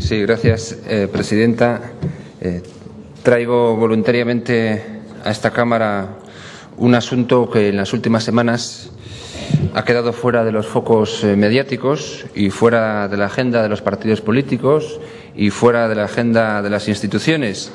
Sí, gracias, eh, presidenta. Eh, traigo voluntariamente a esta Cámara un asunto que en las últimas semanas ha quedado fuera de los focos eh, mediáticos y fuera de la agenda de los partidos políticos y fuera de la agenda de las instituciones.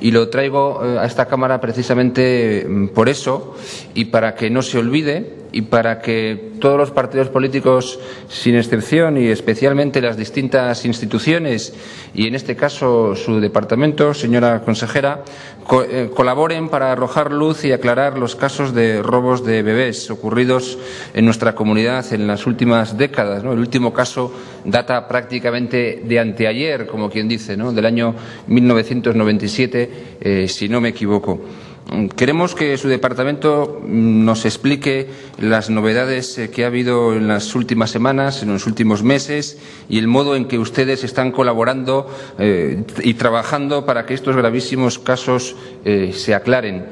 Y lo traigo a esta Cámara precisamente mm, por eso y para que no se olvide y para que todos los partidos políticos, sin excepción, y especialmente las distintas instituciones, y en este caso su departamento, señora consejera, eh, colaboren para arrojar luz y aclarar los casos de robos de bebés ocurridos en nuestra comunidad en las últimas décadas. El último caso data prácticamente de anteayer, como quien dice, ¿no? del año 1997, eh, si no me equivoco. Queremos que su departamento nos explique las novedades eh, que ha habido en las últimas semanas, en los últimos meses y el modo en que ustedes están colaborando eh, y trabajando para que estos gravísimos casos eh, se aclaren.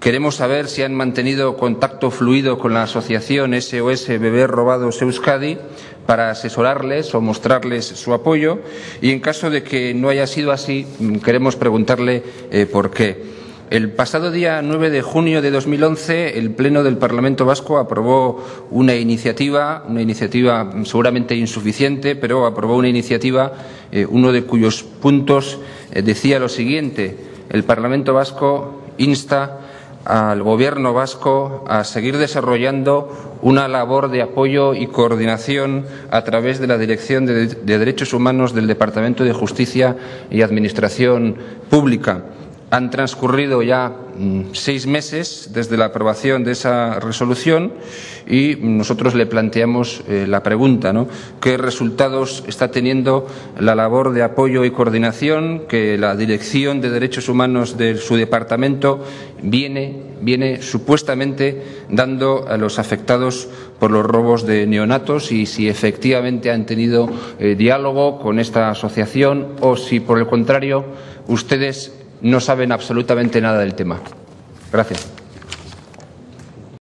Queremos saber si han mantenido contacto fluido con la asociación SOS Bebés Robados Euskadi para asesorarles o mostrarles su apoyo y, en caso de que no haya sido así, queremos preguntarle por qué. El pasado día 9 de junio de 2011, el Pleno del Parlamento Vasco aprobó una iniciativa, una iniciativa seguramente insuficiente, pero aprobó una iniciativa, eh, uno de cuyos puntos eh, decía lo siguiente: el Parlamento Vasco insta al Gobierno vasco a seguir desarrollando una labor de apoyo y coordinación a través de la Dirección de Derechos Humanos del Departamento de Justicia y Administración Pública han transcurrido ya mm, seis meses desde la aprobación de esa resolución y nosotros le planteamos eh, la pregunta. ¿Qué resultados está teniendo la labor de apoyo y coordinación que la Dirección de Derechos Humanos de su departamento viene, viene supuestamente dando a los afectados por los robos de neonatos y si efectivamente han tenido eh, diálogo con esta asociación o si, por el contrario, ustedes no saben absolutamente nada del tema. Gracias.